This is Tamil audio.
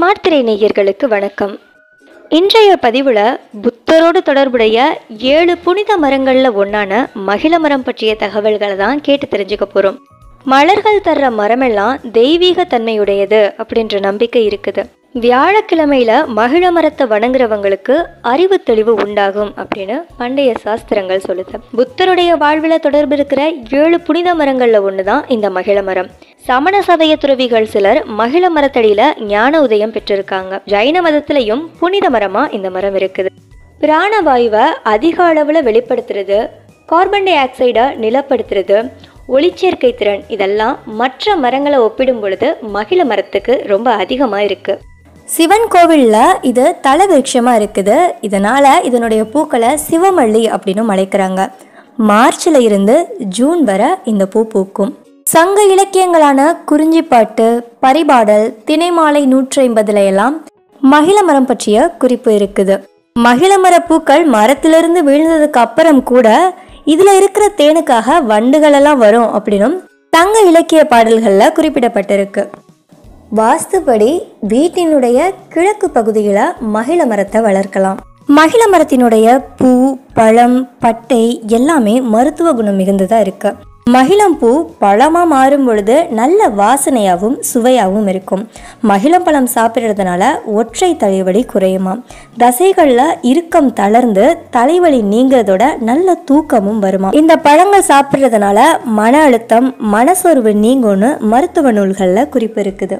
ஸ்மார்ட் திரை நேயர்களுக்கு வணக்கம். இன்றைய பதிவில் புத்தரோடு தொடர்புடைய ஏழு புனித மரங்களில் ஒன்றான மகிழ மரம் பற்றிய தகவல்களை தான் கேட்டு தெரிஞ்சுக்க போகிறோம் மலர்கள் தர்ற மரமெல்லாம் தெய்வீக தன்மையுடையது அப்படின்ற நம்பிக்கை இருக்குது. வியாழக்கிழமையில மகிழ மரத்தை வணங்குறவங்களுக்கு அறிவு தெளிவு உண்டாகும் அப்படின்னு பண்டைய சாஸ்திரங்கள் சொல்லுது. புத்தருடைய வாழ்வில் தொடர்பு இருக்கிற ஏழு புனித மரங்களில் ஒன்று தான் இந்த மகிழ மரம். சமண சமய துறவிகள் சிலர் மகிழ மரத்தடியில ஞான உதயம் பெற்றிருக்காங்க. ஜைன மதத்திலையும் புனித மரமா இந்த மரம் இருக்குது. பிராணவாயுவை அதிக அளவில் வெளிப்படுத்துறது கார்பன் டை ஆக்சைடை நிலப்படுத்துறது ஒளிச்சேர்க்கை திறன் இதெல்லாம் மற்ற மரங்களை ஒப்பிடும் பொழுது மகிழ மரத்துக்கு ரொம்ப அதிகமாக இருக்கு. சிவன் கோவிலில் இது தல விருட்சமாக இருக்குது. இதனால் இதனுடைய பூக்களை சிவமல்லி அப்படின்னு அழைக்கிறாங்க. மார்ச்சில் இருந்து ஜூன் வரை இந்த பூ பூக்கும். சங்க இலக்கியங்களான குறிஞ்சிப்பாட்டு பரிபாடல் திணைமாலை நூற்றி ஐம்பதுல எல்லாம் மகிழ மரம் பற்றிய குறிப்பு இருக்குது. மகிழமர பூக்கள் மரத்திலிருந்து விழுந்ததுக்கு அப்புறம் கூட இதில் இருக்கிற தேனுக்காக வண்டுகள் எல்லாம் வரும் அப்படின்னும் தங்க இலக்கிய பாடல்களில் குறிப்பிடப்பட்டிருக்கு. வாஸ்துபடி வீட்டினுடைய கிழக்கு பகுதியில் மகிழ மரத்தை வளர்க்கலாம். மகிழ மரத்தினுடைய பூ பழம் பட்டை எல்லாமே மருத்துவ குணம் மிகுந்ததாக இருக்கு. மகிழம் பூ பழமாக மாறும் பொழுது நல்ல வாசனையாகவும் சுவையாகவும் இருக்கும். மகிழம் பழம் சாப்பிட்றதுனால ஒற்றை தலைவலி குறையுமா தசைகளில் இறுக்கம் தளர்ந்து தலைவலி நீங்கிறதோட நல்ல தூக்கமும் வருமா இந்த பழங்கள் சாப்பிட்றதுனால மன அழுத்தம் மனசோர்வு நீங்கும்னு மருத்துவ நூல்களில் குறிப்பு இருக்குது.